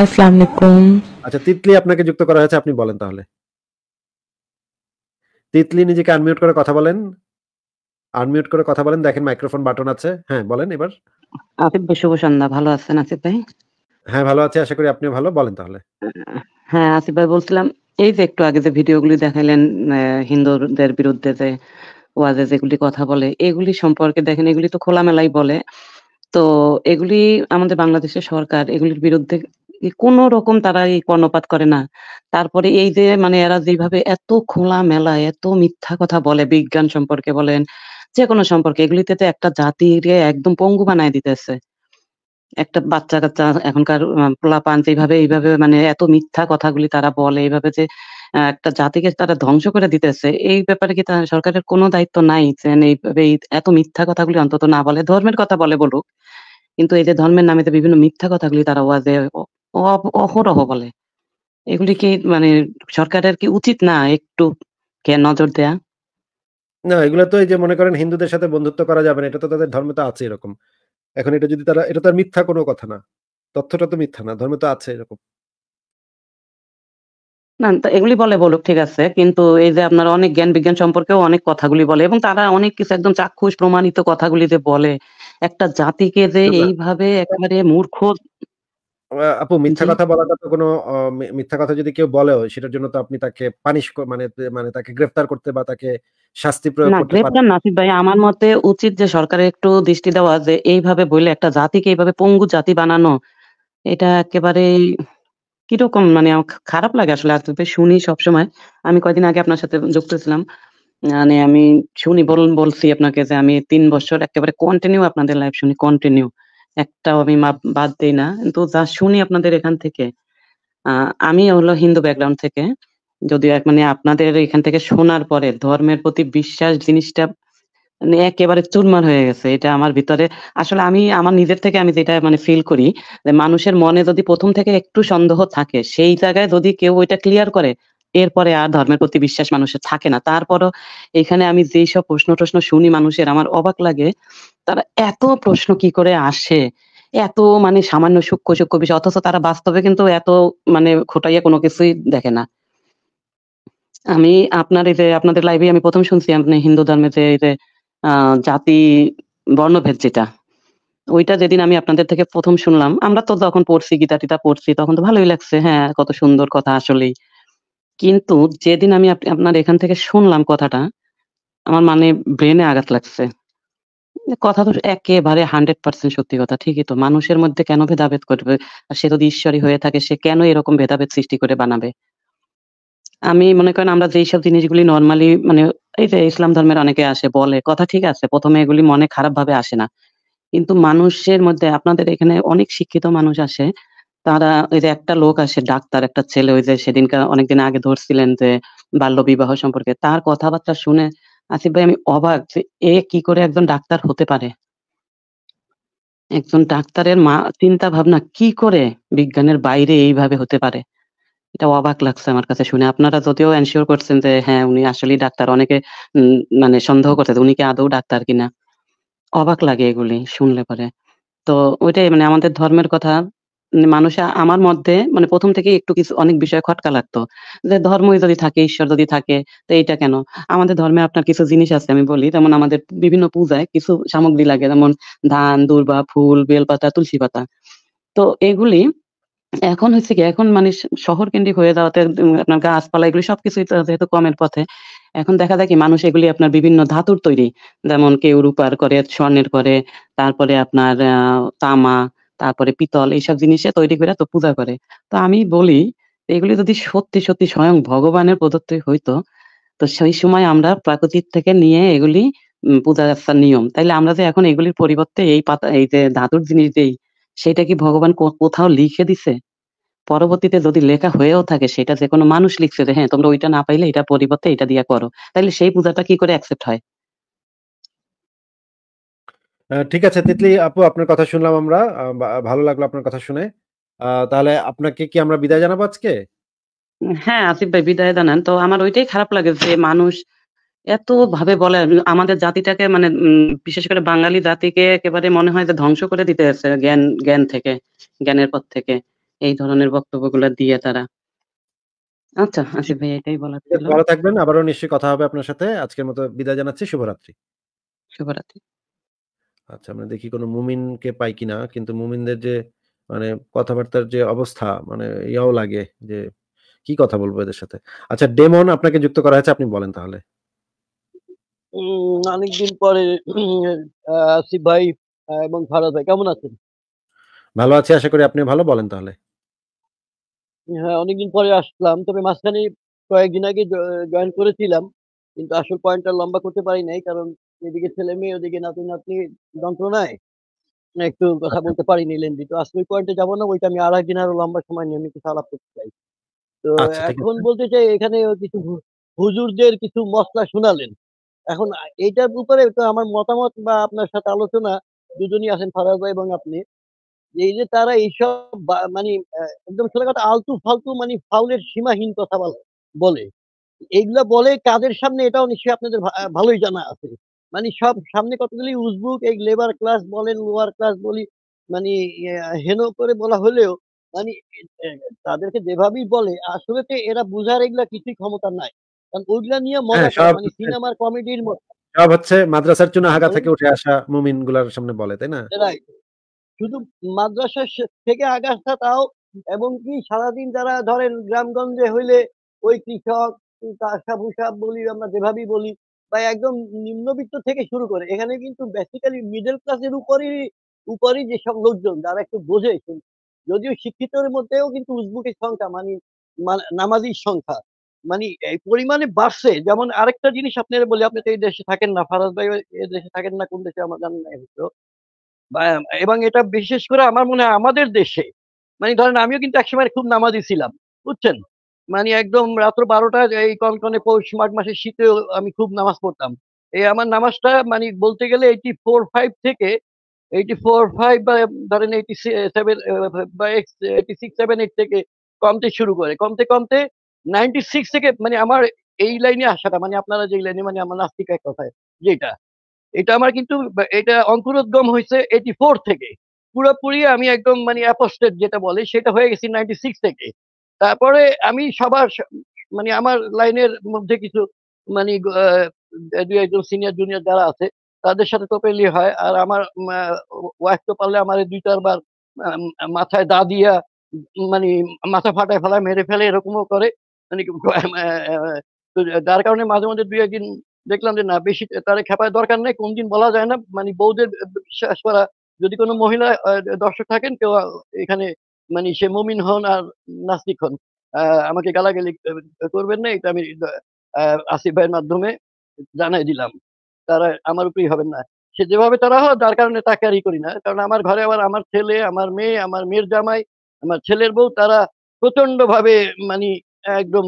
আসসালামু আলাইকুম। আচ্ছা তিতলি আপনাকে যুক্ত করা হয়েছে আপনি বলেন তাহলে। তিতলি নিজেকে আনমিউট করে কথা বলেন। আনমিউট করে কথা বলেন। দেখেন মাইক্রোফোন বাটন আছে। হ্যাঁ, বলেন এবার। আসিফ ভাই শুভ সন্ধ্যা। ভালো আছেন আসিফ ভাই? হ্যাঁ, ভালো আছি। আশা করি আপনিও ভালো। বলেন তাহলে। হ্যাঁ, আসিফ ভাই বলছিলাম এই যে একটু আগে যে ভিডিওগুলি দেখাইলেন হিন্দুদের বিরুদ্ধে যে ওয়াজে যেগুলি কথা বলে, এগুলি সম্পর্কে দেখেন এগুলি তো খোলামেলাই বলে। তো এগুলি আমাদের বাংলাদেশের সরকার এগুলির বিরুদ্ধে কোনো রকম তারা এই কর্ণপাত করে না। তারপরে এই যে মানে এরা যেভাবে এত খোলা মেলা এত মিথ্যা কথা বলে বিজ্ঞান সম্পর্কে বলেন, যেকোনো সম্পর্কে এগুলিতে তো একটা জাতিকে একদম পঙ্গু বানায় দিতেছে। একটা বাচ্চা-কাচ্চা এখনকার আ পোলাপান যেভাবে এইভাবে মানে এত মিথ্যা কথাগুলি তারা বলে, এইভাবে যে একটা জাতিকে তারা ধ্বংস করে দিতেছে, এই ব্যাপারে কি তা সরকারের কোনো দায়িত্ব নাই? যেন এইভাবে এই এত মিথ্যা কথাগুলি অন্তত না বলে। ধর্মের কথা বলে বলুক। কিন্তু এই যে ধর্মের নামে যে বিভিন্ন মিথ্যা কথাগুলি তারা ওয়াজে অহরহ বলে। এগুলি কি মানে সরকারের কি উচিত না একটু কে নজর দেয়া? না, এগুলো তো এই যে মনে করেন হিন্দুদের সাথে বন্ধুত্ব করা যাবে না। এটা তো তাদের ধর্মে তো আছে এরকম। এখন এটা যদি তারা এটা তো আর মিথ্যা কোনো কথা না। তথ্যটা তো মিথ্যা না। ধর্মে তো আছে এরকম। না, এগুলি বলে বলুক ঠিক আছে। কিন্তু এই যে আপনার অনেক জ্ঞান বিজ্ঞান সম্পর্কেও অনেক কথাগুলি বলে এবং তারা অনেক কিছু একদম চাক্ষুষ প্রমাণিত কথাগুলি যে বলে, একটা জাতিকে যে। এইভাবে একেবারে মূর্খ আপু মিথ্যা কথা বলাটা তো কোনো মিথ্যা কথা যদি কেউ বলেও সেটার জন্য তো আপনি তাকে পানিশ মানে মানে তাকে গ্রেফতার করতে বা তাকে শাস্তি প্রয়োগ না করতে গ্রেপ্তার পারবেন ভাই আমার মতে উচিত যে সরকারের একটু দৃষ্টি দেওয়া যে এইভাবে বইলে একটা জাতিকে এইভাবে পঙ্গু জাতি বানানো, এটা একেবারেই কীরকম মানে খারাপ লাগে আসলে ভাই শুনি সবসময়। আমি কয়দিন আগে আপনার সাথে যুক্ত ছিলাম। মানে আমি শুনি বল বলছি আপনাকে যে আমি তিন বছর একেবারে কন্টিনিউ আপনাদের লাইভ শুনি, কন্টিনিউ। একটাও আমি বাদ দিই না। কিন্তু যা শুনি আপনাদের এখান থেকে, আমি হলো হিন্দু ব্যাকগ্রাউন্ড থেকে। যদিও এক মানে আপনাদের এখান থেকে শোনার পরে ধর্মের প্রতি বিশ্বাস জিনিসটা মানে একেবারে চুরমার হয়ে গেছে। এটা আমার ভিতরে আসলে আমি আমার নিজের থেকে আমি যেটা মানে ফিল করি যে মানুষের মনে যদি প্রথম থেকে একটু সন্দেহ থাকে, সেই জায়গায় যদি কেউ ওইটা ক্লিয়ার করে, এরপরে আর ধর্মের প্রতি বিশ্বাস মানুষের থাকে না। তারপরও এখানে আমি যেই সব প্রশ্ন-টশ্ন শুনি মানুষের আমার অবাক লাগে। তারা এত প্রশ্ন কি করে আসে? এত মানে সামান্য সূক্ষ্ম, সূক্ষ্ম বিষয় অথচ তারা বাস্তবে কিন্তু এত মানে খোটাইয়া কোনো কিছুই দেখে না। আমি আপনার এই যে আপনাদের লাইভে আমি প্রথম শুনছি আপনি হিন্দু ধর্মে যে এই যে জাতি বর্ণভেদ যেটা, ওইটা যেদিন আমি আপনাদের থেকে প্রথম শুনলাম, আমরা তো যখন পড়ছি গীতা-টিতা পড়ছি তখন তো ভালোই লাগছে। হ্যাঁ, কত সুন্দর কথা আসলেই। কিন্তু যেদিন আমি আপ আপনার এখান থেকে শুনলাম কথাটা, আমার মানে ব্রেনে আঘাত লাগছে। কথা তো একেবারে 100% সত্যি কথা। ঠিকই তো। মানুষের মধ্যে কেন ভেদাভেদ করবে? আর সে যদি ঈশ্বরই হয়ে থাকে সে কেন এরকম ভেদাভেদ সৃষ্টি করে বানাবে? আমি মনে করেন আমরা যেইসব জিনিসগুলি নর্মালি মানে এই যে ইসলাম ধর্মের অনেকে আসে বলে, কথা ঠিক আছে। প্রথমে এগুলি মনে খারাপভাবে আসে না। কিন্তু মানুষের মধ্যে আপনাদের এখানে অনেক শিক্ষিত মানুষ আসে। তারা ওই যে একটা লোক আসে ডাক্তার, একটা ছেলে ওই যে সেদিনকার অনেকদিন আগে ধরছিলেন যে বাল্য বিবাহ সম্পর্কে। তার কথাবার্তা শুনে আসিফ ভাই আমি অবাক যে এ কি করে একজন ডাক্তার হতে পারে? একজন ডাক্তারের মা চিন্তা ভাবনা কি করে বিজ্ঞানের বাইরে এইভাবে হতে পারে? এটা অবাক লাগছে আমার কাছে শুনে। আপনারা যদিও এনশিওর করছেন যে হ্যাঁ, উনি আসলেই ডাক্তার। অনেকে মানে সন্দেহ করতেছে উনি কি আদৌ ডাক্তার কিনা? অবাক লাগে এগুলি শুনলে পরে। তো ওইটাই মানে আমাদের ধর্মের কথা মানুষে আমার মধ্যে মানে প্রথম থেকেই একটু কিছু অনেক বিষয় খটকা লাগতো। যে ধর্মই যদি থাকে, ঈশ্বর যদি থাকে তো এইটা কেন? আমাদের ধর্মে আপনার কিছু জিনিস আছে আমি বলি। যেমন আমাদের বিভিন্ন পূজায় কিছু সামগ্রী লাগে যেমন ধান, দূর্বা, ফুল, বেলপাতা, তুলসী পাতা। তো এগুলি এখন হচ্ছে কি এখন মানে শহর কেন্দ্রিক হয়ে যাওয়াতে আপনার গাছপালা এগুলি সবকিছুই যেহেতু কমের পথে। এখন দেখা যায় কি মানুষ এগুলি আপনার বিভিন্ন ধাতুর তৈরি। যেমন কেউ রূপার করে, স্বর্ণের করে, তারপরে আপনার তামা, তারপরে পিতল এইসব জিনিসে তৈরি করে তো পূজা করে। তো আমি বলি এগুলি যদি সত্যি, সত্যি স্বয়ং ভগবানের প্রদত্ত হইতো, তো সেই সময় আমরা প্রাকৃতিক থেকে নিয়ে এগুলি পূজা-আচ্চার নিয়ম। তাইলে আমরা যে এখন এগুলির পরিবর্তে এই পাতা এই যে ধাতুর জিনিস দেই, সেটা কি ভগবান কোথাও লিখে দিছে? পরবর্তীতে যদি লেখা হয়েও থাকে সেটা যে কোনো মানুষ লিখছে যে হ্যাঁ, তোমরা ওইটা না পাইলে এটা পরিবর্তে এটা দিয়া করো। তাইলে সেই পূজাটা কি করে অ্যাকসেপ্ট হয়? আ ঠিক আছে তিতলি আপু আপনার কথা শুনলাম আমরা। বা ভালো লাগল আপনার কথা শুনে। আ তাহলে আপনাকে কি আমরা বিদায় জানাব আজকে? হ্যাঁ, আসিফ ভাই বিদায় জানান। তো আমার ওইটাই খারাপ লাগে যে মানুষ এতভাবে বলে উম আমাদের জাতিটাকে মানে উম বিশেষ করে বাঙালি জাতিকে একেবারে মনে হয় যে ধ্বংস করে দিতেছে জ্ঞান জ্ঞান থেকে, জ্ঞানের পথ থেকে। এই ধরনের বক্তব্যগুলা দিয়ে তারা। আচ্ছা, আসিফ ভাই এটাই বলার ছিল। ভালো থাকবেন। আবারও নিশ্চয়ই কথা হবে আপনার সাথে। আজকের মতো বিদায় জানাচ্ছি। শুভরাত্রি। শুভরাত্রি। আচ্ছা আমরা দেখি কোনো মুমিনকে পাই কিনা। কিন্তু মুমিনদের যে মানে কথাবার্তার যে অবস্থা মানে ইয়াও লাগে যে কি কথা বলব এদের সাথে। আচ্ছা ডেমন আপনাকে যুক্ত করা হয়েছে আপনি বলেন তাহলে। অনেকদিন পরে আসিফ ভাই এবং ফারাজ ভাই কেমন আছেন? ভালো আছি আশা করি আপনিও ভালো। বলেন তাহলে। হ্যাঁ, অনেকদিন পরে আসলাম। তবে মাঝখানে কয়েকদিন আগে জয়েন করেছিলাম। কিন্তু আসল পয়েন্টটা লম্বা করতে পারি নাই। কারণ এদিকে ছেলে-মেয়ে, ওদিকে নাতি নাতনি যন্ত্রণায় একটু কথা। বলতে পারিনি লেনদি। তো আজকে ওই পয়েন্টে যাব না। ওইটা আমি আরেকদিন আরও লম্বা সময় নিয়ে আমি কিছু আলাপ করতে চাই। তো আচ্ছা এখন বলতে চাই এখানে কিছু হুজুরদের কিছু মশলা শোনালেন। এখন এইটার উপরে তো আমার মতামত বা আপনার সাথে আলোচনা দুজনই আছেন ফারাজ ভাই এবং আপনি। এই যে তারা এইসব মানে একদম সোজা কথা আলতু-ফালতু মানে ফাউলের সীমাহীন কথা বলে। এগুলা বলে কাদের সামনে এটাও নিশ্চয়ই আপনাদের ভালোই জানা আছে। মানি সব সামনে কতগুলি উজবুক এই লেবার ক্লাস বলেন, লোয়ার ক্লাস বলি মানি ইয়া হেন করে বলা হলেও মানে তাদেরকে যেভাবেই বলে আসলে তো এরা বুঝার এগুলা কিছুই ক্ষমতা নাই। কারণ ওইগুলা নিয়ে মজা হ্যাঁ, মানে সিনেমার কমেডির মত সব হচ্ছে মাদ্রাসার চুনাহাগা? থেকে উঠে আসা মুমিনগুলার সামনে বলে, তাই না? রাইট। শুধু মাদ্রাসা থেকে আগাছা তাও এবং কি সারাদিন যারা ধরেন গ্রামগঞ্জে হইলে ওই কৃষক, কাঁসা-ভূষা বলি আমরা যেভাবেই বলি বা একদম নিম্নবিত্ত থেকে শুরু করে, এখানে কিন্তু বেসিক্যালি মিডল ক্লাসের উপরই উপরই যেসব লোকজন যারা একটু বোঝে যদিও শিক্ষিতের মধ্যেও কিন্তু উজবুকের সংখ্যা, মানি মানে নামাজির সংখ্যা মানে এই পরিমাণে বাড়ছে যেমন আরেকটা জিনিস আপনারে বলি, আপনি তো এই দেশে থাকেন না। ফারাজ ভাই এই দেশে থাকেন না, কোন দেশে আমার জানা হয়তো। এবং এটা বিশেষ করে আমার মনে হয় আমাদের দেশে মানে ধরেন আমিও কিন্তু একসময় খুব নামাজি ছিলাম। বুঝছেন? মানে একদম রাত্র বারোটা এই কনকনে পৌষ মাঘ মাসের শীতে আমি খুব নামাজ পড়তাম। এই আমার নামাজটা মানে বলতে গেলে 84-5 থেকে 84-5 বা ধরেন এইটি সেভেন বা 86-7-8 থেকে কমতে শুরু করে। কমতে, কমতে 96 থেকে মানে আমার এই লাইনে আসাটা মানে আপনারা যেই লাইনে মানে আমার নাস্তিক এক কথায় যেটা। এটা আমার কিন্তু এটা অঙ্কুরোদ্গম হয়েছে এইটি ফোর থেকে। পুরোপুরি আমি একদম মানে অ্যাপোস্টেট যেটা বলে সেটা হয়ে গেছি 96 থেকে। তারপরে আমি সবার মানে আমার লাইনের মধ্যে কিছু মানে আ ২-১ সিনিয়র জুনিয়র যারা আছে তাদের সাথে তোপেলি হয়। আর আমার ওয়াইফ তো পারলে আমার দুই চারবার মাথায় দা দিয়া মানে মাথা ফাটায় ফেলায়, মেরে ফেলে এরকমও করে। মানে যার কারণে মাঝে, মাঝে দুই একদিন দেখলাম যে না বেশি তারে খেপায় দরকার নাই। কোনদিন বলা যায় না। মানে বউদের বিশ্বাস করা যদি কোনো মহিলা দর্শক থাকেন কেউ এখানে মানি সে মুমিন হন আর নাস্তিক হন। আমাকে গালাগালি করবেন না। এটা আমি আসিফ ভাইয়ের মাধ্যমে জানাই দিলাম। তারা আমার উপরেই হবেন না। সে যেভাবে তারা হয় যার কারণে তাকে আর করি না। কারণ আমার ঘরে আবার আমার ছেলে, আমার মেয়ে, আমার মেয়ের জামাই, আমার ছেলের বউ তারা প্রচণ্ড ভাবে মানে একদম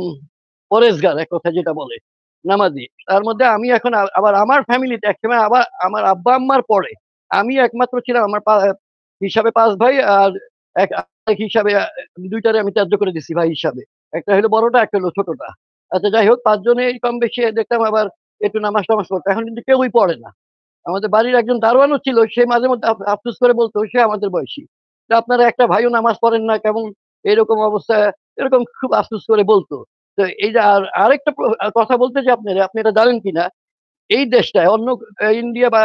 পরেজগার এক কথা যেটা বলে। নামাজি। তার মধ্যে আমি এখন আবার আমার ফ্যামিলিতে একসময় আবার আমার আব্বা-আম্মার পরে আমি একমাত্র ছিলাম আমার হিসাবে ৫ ভাই আর এক হিসাবে আ ২ টারে আমি ত্যায্য করে দিছি ভাই হিসাবে। একটা হইল বড়টা, একটা হলো ছোটটা। আচ্ছা যাই হোক ৫ জনেই কম বেশি দেখতাম আবার একটু নামাজ-টামাজ পড়তো। এখন কিন্তু কেউই পড়ে না। আমাদের বাড়ির একজন দারোয়ানও ছিল সে মাঝে মধ্যে আফ আফসোস করে বলত সে আমাদের বয়সী। আপনারা একটা ভাইও নামাজ পড়েন না কেমন এরকম অবস্থা এরকম খুব আফসোস করে বলতো তো এই যে আর আরেকটা কথা বলতে যে আপনারে আপনি এটা জানেন কিনা এই দেশটায় অন্য ইন্ডিয়া বা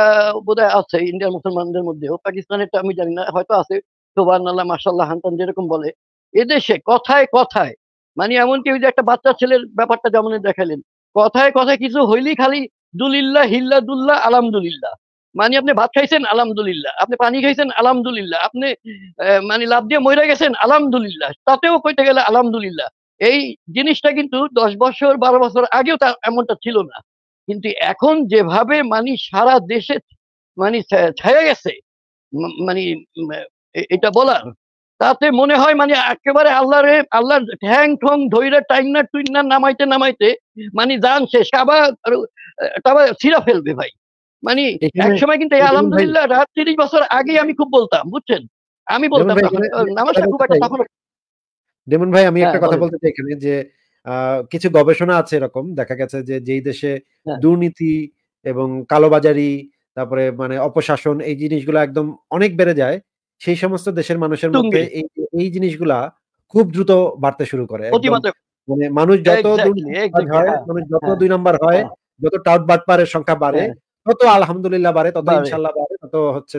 বোধহয় আছে ইন্ডিয়ার মুসলমানদের মধ্যেও পাকিস্তানেরটা আমি জানি না হয়তো আছে। সুবহানাল্লাহ, মাশাআল্লাহ, হান-তান যেরকম বলে। এদেশে কথায়, কথায় মানে এমনকি ওই যে একটা বাচ্চা ছেলের ব্যাপারটা যেমন দেখালেন কথায়, কথায় কিছু হইলেই খালি দুলিল্লাহ, হিল্লাদুল্লাহ, আলহামদুলিল্লাহ। মানে আপনি ভাত খাইছেন আলহামদুলিল্লাহ। আপনি পানি খাইছেন আলহামদুলিল্লাহ। আপনি মানে লাফ দিয়ে মইরা গেছেন আলহামদুলিল্লাহ। তাতেও কইতে গেলে আলহামদুলিল্লাহ। এই জিনিসটা কিন্তু ১০ বছর ১২ বছর আগেও তা এমনটা ছিল না। কিন্তু এখন যেভাবে মানে সারা দেশে মানে ছায়া গেছে মানি এটা বলার তাতে মনে হয় মানে একেবারে আল্লাহরে আল্লাহর ঠ্যাং-ঠং ধইরা টাইনা টুইনা নামাইতে, নামাইতে মানি জান শেষ। কাবা কাবা ছিঁড়া ফেলবে ভাই। মানি একসময় কিন্তু এই আলহামদুলিল্লাহ রাত ৩০ বছর আগেই আমি খুব বলতাম। বুঝছেন? আমি বলতাম ভাই তখন এখানে আ আমি একটা নামাজটা খুব একটা। তখন ডেমন ভাই আমি হ্যাঁ, একটা কথা বলতে চাই এখানে যে কিছু গবেষণা আছে এরকম। দেখা গেছে যে যেই দেশে হ্যাঁ। দুর্নীতি এবং কালোবাজারি তারপরে মানে অপশাসন এই জিনিসগুলো একদম অনেক বেড়ে যায়। সেই সমস্ত দেশের মানুষের মধ্যে। এই, এই জিনিসগুলা খুব দ্রুত বাড়তে শুরু করে মানে মানুষ যত হয় মানুষ যত হ্যাঁ। দুই নাম্বার হয় হ্যাঁ। যত টাউট বাটপারের সংখ্যা বাড়ে তত আলহামদুলিল্লাহ বাড়ে তত ইনশাল্লাহ বাড়ে তত হচ্ছে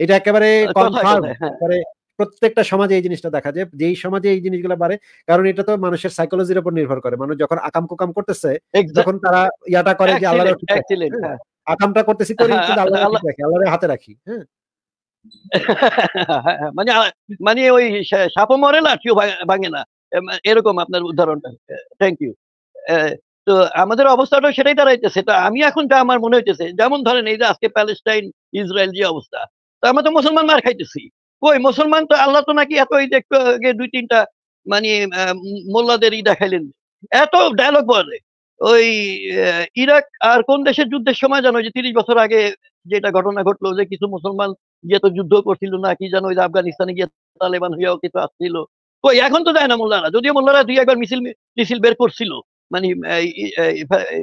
এটা একেবারে কনফার্ম একেবারে প্রত্যেকটা সমাজে এই জিনিসটা দেখা যায়। যেই সমাজে এই জিনিসগুলো বাড়ে কারণ এটা তো মানুষের সাইকোলজির উপর নির্ভর করে। মানুষ যখন আকাম কুকাম করতেছে যখন তারা ইয়াটা করে যে আল্লাহ আকামটা করতেছি করি কিন্তু আল্লাহ হাতে রাখি হ্যাঁ। মানে মানে ওই সা- সাপও মরে লাঠিও ভাঙে না। এরকম আপনার উদাহরণটা। থ্যাংক ইউ তো আমাদের অবস্থাটা সেটাই দাঁড়াইতেছে। তো আমি এখন যা আমার মনে হইতেছে, যেমন ধরেন এই যে আজকে প্যালেস্টাইন, ইসরায়েল যে অবস্থা, তো আমরা তো মুসলমান মার খাইতেছি। কই, মুসলমান তো আল্লাহ তো নাকি এত এই দুই তিনটা মানে মোল্লাদের ই দেখাইলেন। এত ডায়লগ বলে। ওই ইরাক আর কোন দেশের যুদ্ধের সময় জানো যে তিরিশ বছর আগে যেটা ঘটনা ঘটলো যে কিছু মুসলমান গিয়ে তো যুদ্ধ করছিল না, কি জানো ওই আফগানিস্তানে গিয়ে তালেবান হইয়াও কিছু আসছিল। কই, এখন তো যায় না মোল্লারা, যদিও মোল্লারা দুই একবার মিছিল মিছিল বের করছিল মানে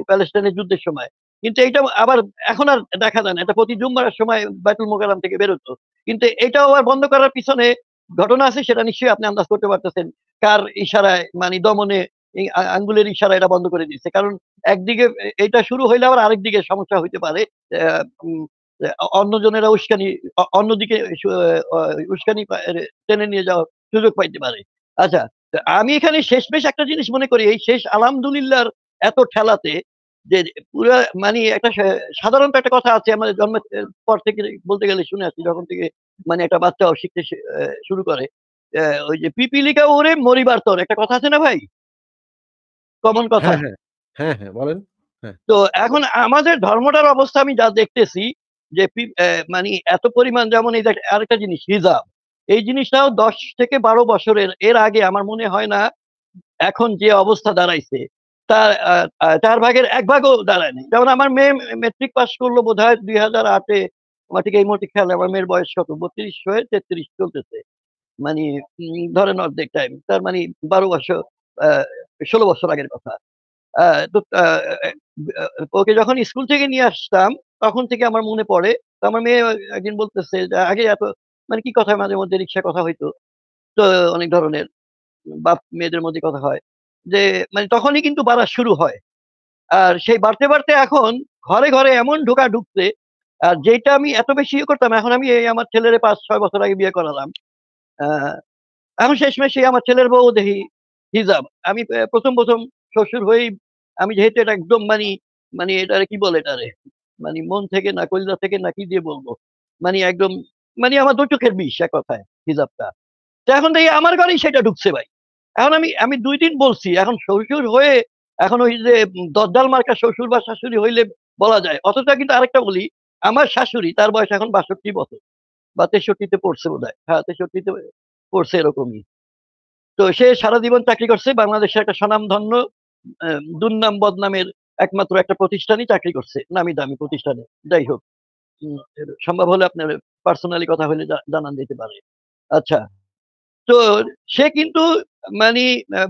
প্যালেস্টাইনের যুদ্ধের সময়। কিন্তু এইটা আবার এখন আর দেখা যায় না, এটা প্রতি জুম্মার সময় বাইতুল মোকারাম থেকে বেরোতো। কিন্তু এটাও আবার বন্ধ করার পিছনে ঘটনা আছে, সেটা নিশ্চয়ই আপনি আন্দাজ করতে পারতেছেন। কার ইশারায় মানে দমনে আঙ্গুলের ইশারা এটা বন্ধ করে দিচ্ছে কারণ একদিকে এটা শুরু হইলে আবার আরেকদিকে সমস্যা হইতে পারে। অন্যজনেরা উস্কানি অন্যদিকে উস্কানি টেনে নিয়ে যাওয়ার সুযোগ পাইতে পারে। আচ্ছা আমি এখানে শেষমেশ একটা জিনিস মনে করি। এই শেষ আলহামদুলিল্লাহর এত ঠেলাতে যে পুরা মানে একটা সাধারণত একটা কথা আছে আমাদের জন্মের পর থেকে বলতে গেলে শুনে আসছি যখন থেকে মানে একটা বাচ্চাও শিখতে শুরু করে। ওই যে পিপিলিকা ওরে মরিবার তোর, একটা কথা আছে না ভাই? কমন কথা। হ্যাঁ হ্যাঁ হ্যাঁ হ্যাঁ বলেন তো এখন আমাদের ধর্মটার অবস্থা আমি যা দেখতেছি যে মানে এত পরিমাণ যেমন এই দেখ আরেকটা জিনিস হিজাব। এই জিনিসটাও দশ থেকে বারো বছরের এর আগে আমার মনে হয় না এখন যে অবস্থা দাঁড়াইছে তার চার ভাগের এক ভাগও দাঁড়ায়নি। যেমন আমার মেয়ে মেট্রিক পাস করল বোধ হয় দুই হাজার আটে আমার ঠিক এই মুহূর্তে খেয়াল আমার মেয়ের বয়স কত? বত্রিশ হয়ে তেত্রিশ চলতেছে। মানে ধরেন অর্ধেক টাইম তার মানে বারো বছর আহ, ষোলো বছর আগের কথা। তো ওকে যখন স্কুল থেকে নিয়ে আসতাম, তখন থেকে আমার মনে পড়ে, তো আমার মেয়ে একদিন বলতেছে আগে এত মানে কি কথা মাঝে মধ্যে রিক্সা কথা হইতো? তো, অনেক ধরনের বাপ মেয়েদের মধ্যে কথা হয়। যে মানে তখনই কিন্তু বাড়া শুরু হয়। আর সেই বাড়তে বাড়তে এখন ঘরে ঘরে এমন ঢোকা ঢুকছে, আর যেটা আমি এত বেশি ইয়ে করতাম, এখন আমি এই আমার ছেলের পাঁচ, ছয় বছর আগে বিয়ে করালাম। এখন শেষমেশে আমার ছেলের বউ দেখি হিজাব। আমি প্রথম প্রথম শ্বশুর হয়েই আমি যেহেতু এটা একদম মানে মানে এটা কি বলে এটারে? মানে মন থেকে না, কলিজা থেকে না কি দিয়ে বলব? মানে একদম মানে আমার দু চোখের বিষ এক কথায় হিজাবটা। এখন দেখি আমার ঘরেই সেটা ঢুকছে ভাই। এখন আমি আমি দুই দিন বলছি, এখন শ্বশুর হয়ে, এখন ওই যে দজ্জাল মার্কা শ্বশুর বা শাশুড়ি হইলে বলা যায়। অথচ কিন্তু আরেকটা বলি, আমার শাশুড়ি তার বয়স এখন বাষট্টি বছর, বা তেষট্টিতে পড়ছে বোধ হয় হ্যাঁ তেষট্টিতে পড়ছে এরকমই। তো সে সারা জীবন চাকরি করছে, বাংলাদেশের একটা স্বনামধন্য দুর্নাম বদনামের একমাত্র একটা প্রতিষ্ঠানই চাকরি করছে, নামি দামি প্রতিষ্ঠানে। যাই হোক সম্ভব হলে আপনার পার্সোনালি কথা হলে জানান দিতে পারে। আচ্ছা তো সে কিন্তু মানে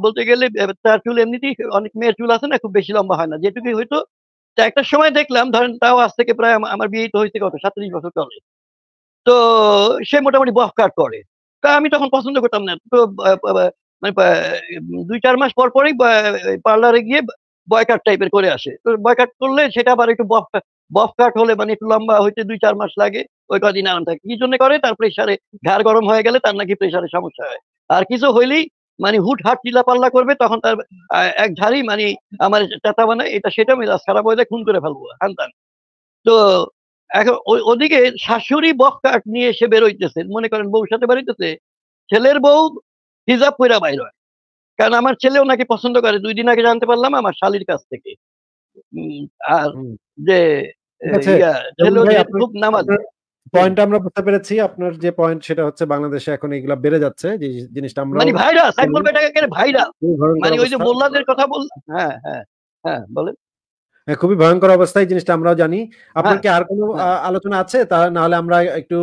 বলতে গেলে তার চুল এমনিতেই অনেক মেয়ের চুল আছে না, খুব বেশি লম্বা হয় না। যেটুকুই হয়তো তা একটা সময় দেখলাম, ধরেন তাও আজ থেকে প্রায় আমার বিয়ে তো হয়েছে কত, সাতত্রিশ বছর চলে। তো সে মোটামুটি বফ কাট করে। তা আমি তখন পছন্দ করতাম না। তো মানে দুই চার মাস পর পরই পার্লারে গিয়ে বয় কাট টাইপের করে আসে। তো বয়কাট করলে সেটা আবার একটু বফ বফ কাট হলে মানে একটু লম্বা হইতে দুই চার মাস লাগে, ওই কদিন আরাম থাকে। কি জন্য করে? তার প্রেশারে ঘাড় গরম হয়ে গেলে তার নাকি প্রেশারে সমস্যা হয়। আর কিছু হইলেই মানে হুট হাট চিল্লা পাল্লা করবে, তখন তার এক ঝাড়ি মানে আমার চাতা বানায়, এটা সেটা মেজাজ খারাপ হয়ে যায় খুন করে ফেলব হান্তান তো এখন ওদিকে শাশুড়ি বককাঠ নিয়ে এসে বেরোইতেছে মনে করেন বউর সাথে বেরোইতেছে ছেলের বউ হিজাব পইরা বাইর হয়। কারণ আমার ছেলে ওনাকে পছন্দ করে দুই দিন আগে জানতে পারলাম আমার শালির কাছ থেকে। আর যে খুব নামাজ। পয়েন্ট আমরা বুঝতে পেরেছি আপনার যে পয়েন্ট সেটা হচ্ছে বাংলাদেশে এখন এগুলা বেড়ে যাচ্ছে যে জিনিসটা আমরা মানে ভাইরাস আমি বলব এটাকে ভাইরাস মানে ওই যে মোল্লাদের কথা বল হ্যাঁ হ্যাঁ হ্যাঁ বলেন। খুবই ভয়ঙ্কর অবস্থায় জিনিসটা আমরাও জানি। আপনার হ্যাঁ, কি আর কোনো হ্যাঁ। আলোচনা আছে? তা নাহলে আমরা একটু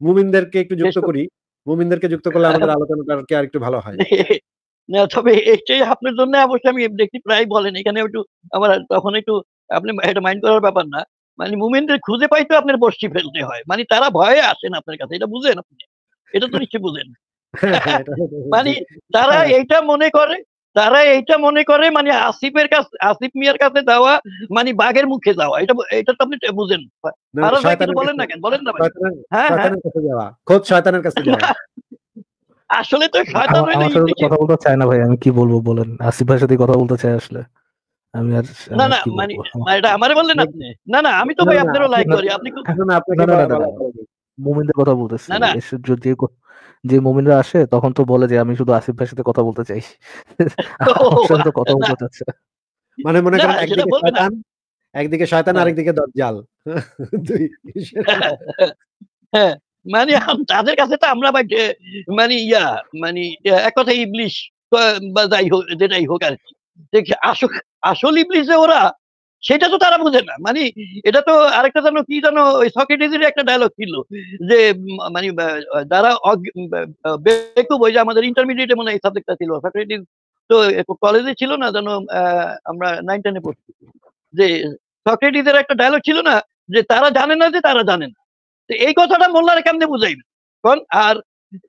মুমিনদেরকে একটু যুক্ত করি। মুমিনদেরকে যুক্ত করলে আমাদের আলোচনাটা আর কি আর একটু ভালো হয়। না তবে এটাই আপনার জন্য অবশ্যই আমি দেখি প্রায় বলেন এখানে একটু আমার তখন একটু আপনি এটা মাইন্ড করার ব্যাপার না। মানে মুমেন্টের খুঁজে পাইতে আপনার বসছি ফেলতে হয়। মানে তারা ভয়ে আসেন আপনার কাছে এটা বুঝেন আপনি। এটা তো নিশ্চয়ই বুঝেন। হ্যাঁ, মানে তারা হ্যাঁ। এইটা মনে করে তারা এইটা মনে করে মানে আসিফের কাছে আসিফ মিয়ার কাছে যাওয়া মানে বাঘের মুখে যাওয়া। এটা এটা তো আপনি বুঝেন। বলেন না কেন? বলেন না হ্যাঁ হ্যাঁ। খোদ শয়তানের কাছে যাওয়া। আসলে তো শয়তান কথা বলতে চায় না ভাই আমি কি বলব বলেন? আসিফ ভাইয়ের সাথে কথা বলতে চাই আসলে। আমি আর না না মানে এটা আমারে বললেন আপনি? না না আমি তো না, ভাই না, আপনারও লাইক না, করি। আপনি না, না, আপনাকে না, না, না, বলা- না, বলা না। মুমিনদের কথা বলতেছি। না, না। যে যে- মুমিনরা আসে তখন তো বলে যে আমি শুধু আসিফ ভাইয়ের সাথে কথা বলতে চাই। তো কথা বলতে চাচ্ছে। মানে মনে করেন একদিকে শয়তান একদিকে শয়তান হ্যাঁ। আরেকদিকে দজ্জাল। হ্যাঁ মানে তাদের কাছে তো আমরা ভাই যে- মানে ইয়া মানে এক কথা ইবলিশ বা যাই হোক যেটাই হোক আর কি। দেখি আসল আসল ইবলিশ যে ওরা সেটা তো তারা বোঝে না। মানে এটা তো আরেকটা জানো কি জানো ওই সকেটেজের একটা ডায়লগ ছিল যে মানে যারা বেকুব ওই যে আমাদের ইন্টারমিডিয়েটে মনে হয় সাবজেক্টটা ছিল। সকেটেজ তো কলেজে ছিল না আহ, আমরা নাইন টেনে পড়ছি। যে সক্রেটিসের একটা ডায়লগ ছিল না যে তারা জানে না যে তারা জানে না। তো এই কথাটা মোল্লারা কেমনে বুঝাইবে? কোন আর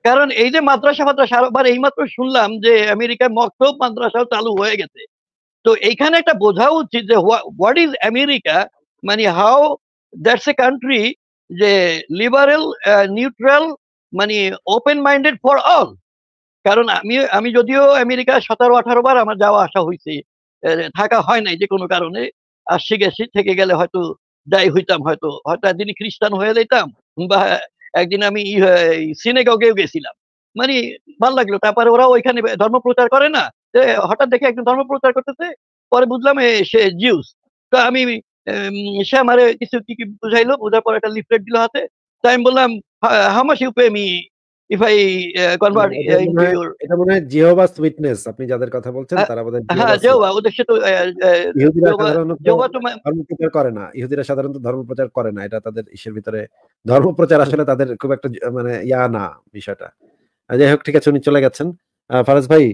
কারণ এই যে মাদ্রাসা মাদ্রাসা আবার এইমাত্র শুনলাম যে আমেরিকায় মক্তব মাদ্রাসাও চালু হয়ে গেছে। তো এইখানে একটা বোঝা উচিত যে হোয়াট ইজ আমেরিকা মানে হাউ দ্যাটস এ কান্ট্রি যে লিবারেল নিউট্রাল মানে ওপেন মাইন্ডেড ফর অল কারণ আমি আমি যদিও আমেরিকা সতেরো, আঠারো বার আমার যাওয়া আসা হয়েছে থাকা হয় নাই যে কোনো কারণে। আসছি গেছি, থেকে গেলে হয়তো যাই হইতাম হয়তো। হয়তো একদিন খ্রিস্টান হয়ে যেতাম বা একদিন আমি সিনেগেও গেছিলাম। মানে ভালো লাগল, তারপরে ওরা ওইখানে ধর্ম প্রচার করে না? হঠাৎ দেখে একজন ধর্ম প্রচার করতেছে পরে বুঝলাম এ, সে জিউস। তো আমি সে আমারে কিছু কি বুঝাইলো বোঝার পর একটা লিফলেট দিল হাতে। তাই আমি বললাম how much you pay me if I convert এটা মনে হয়- জিহোবাস উইটনেস আপনি যাদের কথা বলছেন তারা বোধহয় হ্যাঁ জিহোবাস ওদের সে তো আহ, আহ, ইহুদিরা সাধারণত ধর্ম প্রচার করে না ইহুদিরা সাধারণত ধর্ম প্রচার করে না এটা তাদের ইসের ভিতরে ধর্ম প্রচার আসলে তাদের খুব একটা মানে ইয়া না বিষয়টা। যাই হোক ঠিক আছে উনি চলে গেছেন। ফারাজ ভাই